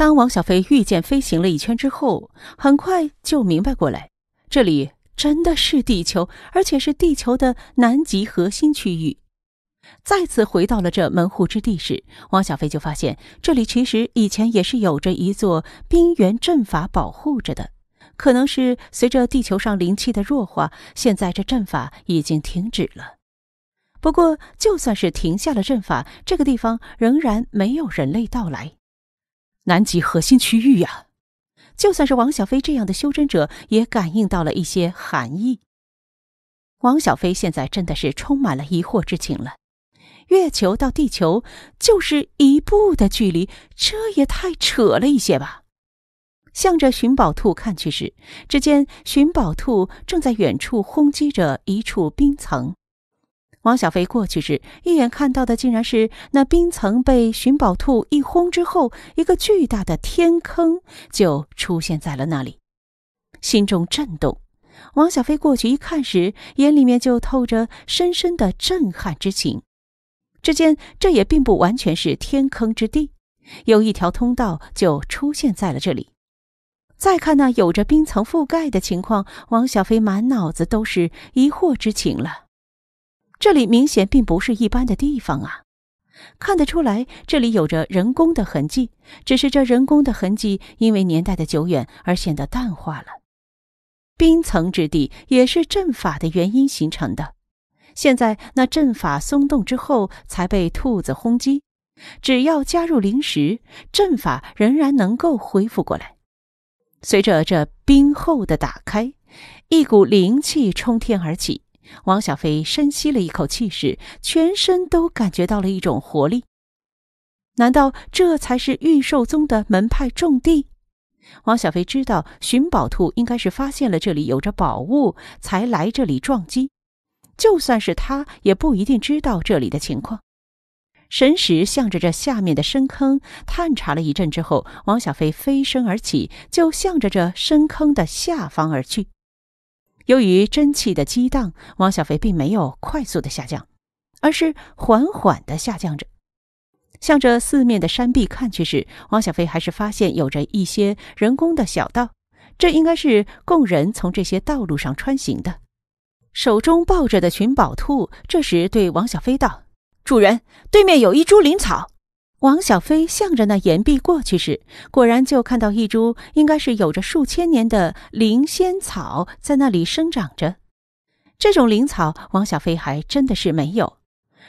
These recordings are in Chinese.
当王小飞御剑飞行了一圈之后，很快就明白过来，这里真的是地球，而且是地球的南极核心区域。再次回到了这门户之地时，王小飞就发现，这里其实以前也是有着一座冰原阵法保护着的。可能是随着地球上灵气的弱化，现在这阵法已经停止了。不过，就算是停下了阵法，这个地方仍然没有人类到来。南极核心区域呀，就算是王小飞这样的修真者，也感应到了一些寒意。王小飞现在真的是充满了疑惑之情了。月球到地球就是一步的距离，这也太扯了一些吧？向着寻宝兔看去时，只见寻宝兔正在远处轰击着一处冰层。王小飞过去时，一眼看到的竟然是那冰层被寻宝兔一轰之后，一个巨大的天坑就出现在了那里。心中震动，王小飞过去一看时，眼里面就透着深深的震撼之情。只见这也并不完全是天坑之地，有一条通道就出现在了这里。再看那有着冰层覆盖的情况，王小飞满脑子都是疑惑之情了。这里明显并不是一般的地方啊！看得出来，这里有着人工的痕迹，只是这人工的痕迹因为年代的久远而显得淡化了。冰层之地也是阵法的原因形成的，现在那阵法松动之后才被兔子轰击，只要加入灵石，阵法仍然能够恢复过来。随着这冰厚的打开，一股灵气冲天而起。王小飞深吸了一口气时，全身都感觉到了一种活力。难道这才是玉兽宗的门派重地？王小飞知道，寻宝兔应该是发现了这里有着宝物，才来这里撞击。就算是他，也不一定知道这里的情况。神识向着这下面的深坑探查了一阵之后，王小飞飞身而起，就向着这深坑的下方而去。由于真气的激荡，王小飞并没有快速的下降，而是缓缓的下降着。向着四面的山壁看去时，王小飞还是发现有着一些人工的小道，这应该是供人从这些道路上穿行的。手中抱着的寻宝兔这时对王小飞道。主人，对面有一株灵草。王小飞向着那岩壁过去时，果然就看到一株应该是有着数千年的灵仙草在那里生长着。这种灵草，王小飞还真的是没有。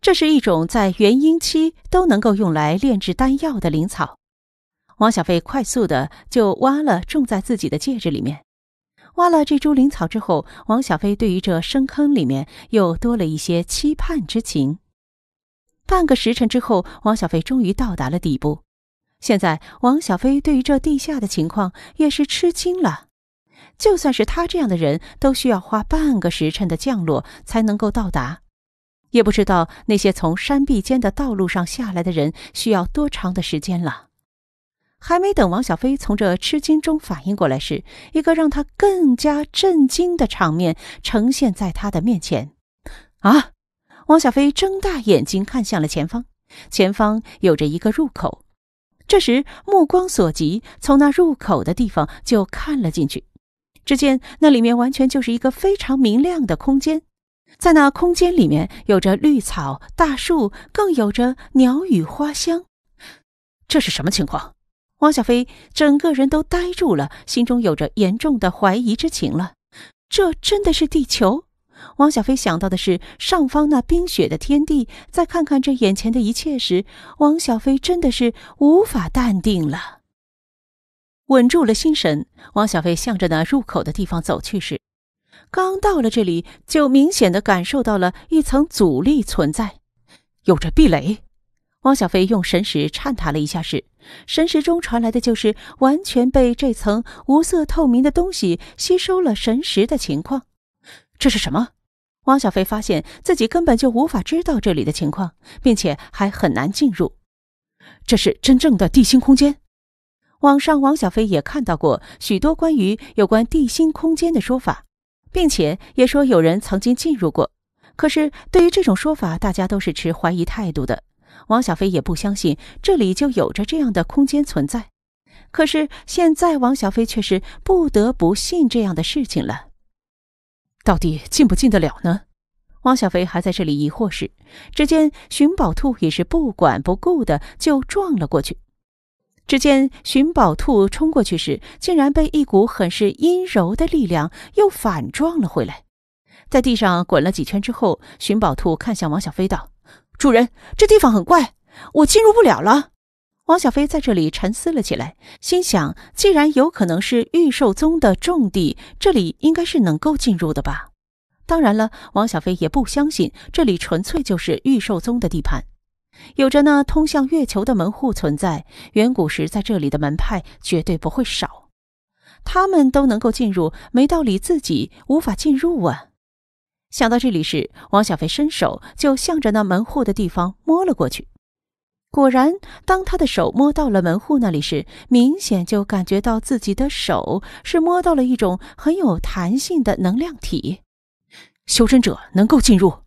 这是一种在元婴期都能够用来炼制丹药的灵草。王小飞快速的就挖了，种在自己的戒指里面。挖了这株灵草之后，王小飞对于这深坑里面又多了一些期盼之情。半个时辰之后，王小飞终于到达了底部。现在，王小飞对于这地下的情况也是吃惊了。就算是他这样的人，都需要花半个时辰的降落才能够到达。也不知道那些从山壁间的道路上下来的人需要多长的时间了。还没等王小飞从这吃惊中反应过来时，一个让他更加震惊的场面呈现在他的面前。啊！汪小菲睁大眼睛看向了前方，前方有着一个入口。这时目光所及，从那入口的地方就看了进去。只见那里面完全就是一个非常明亮的空间，在那空间里面有着绿草、大树，更有着鸟语花香。这是什么情况？汪小菲整个人都呆住了，心中有着严重的怀疑之情了。这真的是地球？王小飞想到的是上方那冰雪的天地，再看看这眼前的一切时，王小飞真的是无法淡定了。稳住了心神，王小飞向着那入口的地方走去时，刚到了这里，就明显的感受到了一层阻力存在，有着壁垒。王小飞用神识颤踏了一下时，神识中传来的就是完全被这层无色透明的东西吸收了神识的情况。这是什么？王小飞发现自己根本就无法知道这里的情况，并且还很难进入。这是真正的地心空间。网上王小飞也看到过许多关于有关地心空间的说法，并且也说有人曾经进入过。可是对于这种说法，大家都是持怀疑态度的。王小飞也不相信这里就有着这样的空间存在。可是现在王小飞却是不得不信这样的事情了。到底进不进得了呢？王小飞还在这里疑惑时，只见寻宝兔也是不管不顾的就撞了过去。只见寻宝兔冲过去时，竟然被一股很是阴柔的力量又反撞了回来，在地上滚了几圈之后，寻宝兔看向王小飞道：“主人，这地方很怪，我进入不了了。”王小飞在这里沉思了起来，心想：既然有可能是玉兽宗的重地，这里应该是能够进入的吧？当然了，王小飞也不相信这里纯粹就是玉兽宗的地盘，有着那通向月球的门户存在。远古时在这里的门派绝对不会少，他们都能够进入，没道理自己无法进入啊！想到这里时，王小飞伸手就向着那门户的地方摸了过去。果然，当他的手摸到了门户那里时，明显就感觉到自己的手是摸到了一种很有弹性的能量体。修真者能够进入。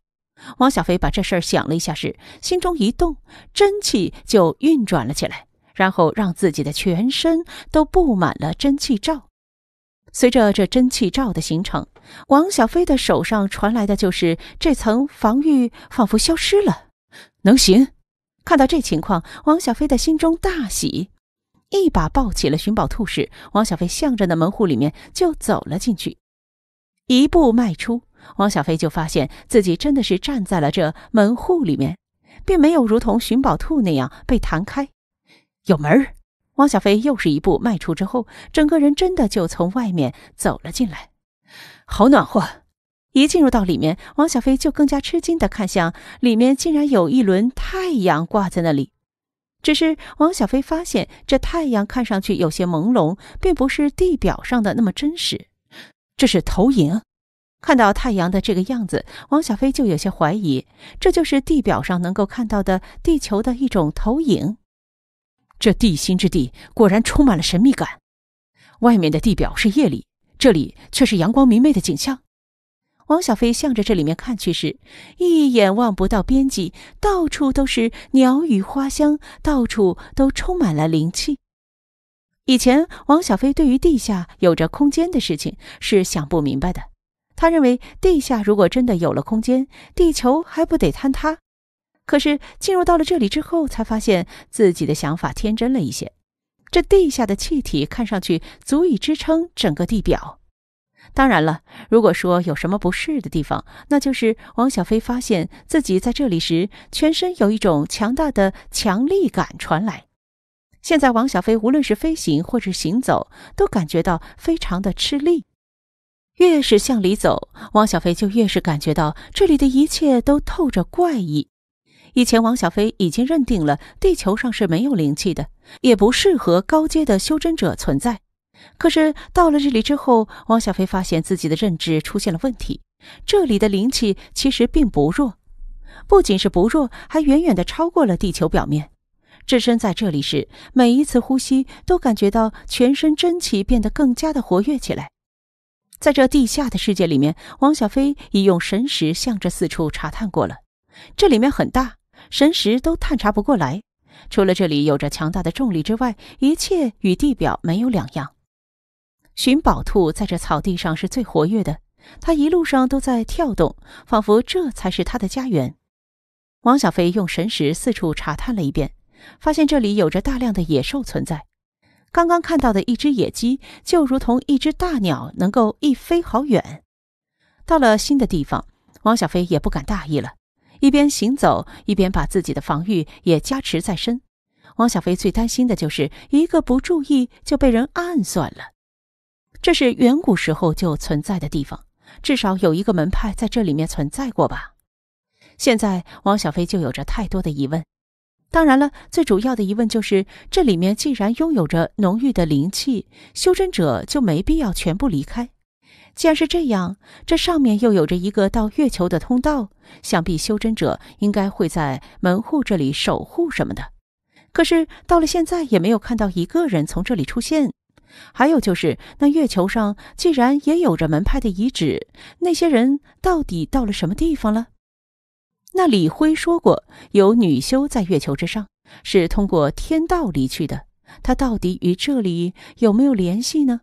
王小飞把这事儿想了一下时，心中一动，真气就运转了起来，然后让自己的全身都布满了真气罩。随着这真气罩的形成，王小飞的手上传来的就是这层防御仿佛消失了，能行。看到这情况，王小飞的心中大喜，一把抱起了寻宝兔时，王小飞向着那门户里面就走了进去。一步迈出，王小飞就发现自己真的是站在了这门户里面，并没有如同寻宝兔那样被弹开。有门儿！王小飞又是一步迈出之后，整个人真的就从外面走了进来，好暖和。一进入到里面，王小飞就更加吃惊的看向里面，竟然有一轮太阳挂在那里。只是王小飞发现，这太阳看上去有些朦胧，并不是地表上的那么真实。这是投影。看到太阳的这个样子，王小飞就有些怀疑，这就是地表上能够看到的地球的一种投影。这地心之地果然充满了神秘感。外面的地表是夜里，这里却是阳光明媚的景象。王小飞向着这里面看去时，一眼望不到边际，到处都是鸟语花香，到处都充满了灵气。以前，王小飞对于地下有着空间的事情是想不明白的。他认为，地下如果真的有了空间，地球还不得坍塌？可是进入到了这里之后，才发现自己的想法天真了一些。这地下的气体看上去足以支撑整个地表。当然了，如果说有什么不适的地方，那就是王小飞发现自己在这里时，全身有一种强大的强力感传来。现在王小飞无论是飞行或是行走，都感觉到非常的吃力。越是向里走，王小飞就越是感觉到这里的一切都透着怪异。以前王小飞已经认定了地球上是没有灵气的，也不适合高阶的修真者存在。可是到了这里之后，王小飞发现自己的认知出现了问题。这里的灵气其实并不弱，不仅是不弱，还远远的超过了地球表面。置身在这里时，每一次呼吸都感觉到全身真气变得更加的活跃起来。在这地下的世界里面，王小飞已用神识向着四处查探过了。这里面很大，神识都探查不过来。除了这里有着强大的重力之外，一切与地表没有两样。寻宝兔在这草地上是最活跃的，它一路上都在跳动，仿佛这才是它的家园。王小飞用神识四处查探了一遍，发现这里有着大量的野兽存在。刚刚看到的一只野鸡，就如同一只大鸟，能够一飞好远。到了新的地方，王小飞也不敢大意了，一边行走，一边把自己的防御也加持在身。王小飞最担心的就是一个不注意就被人暗算了。这是远古时候就存在的地方，至少有一个门派在这里面存在过吧。现在王小飞就有着太多的疑问。当然了，最主要的疑问就是这里面既然拥有着浓郁的灵气，修真者就没必要全部离开。既然是这样，这上面又有着一个到月球的通道，想必修真者应该会在门户这里守护什么的。可是到了现在，也没有看到一个人从这里出现。还有就是，那月球上既然也有着门派的遗址，那些人到底到了什么地方了？那李辉说过，有女修在月球之上，是通过天道离去的。她到底与这里有没有联系呢？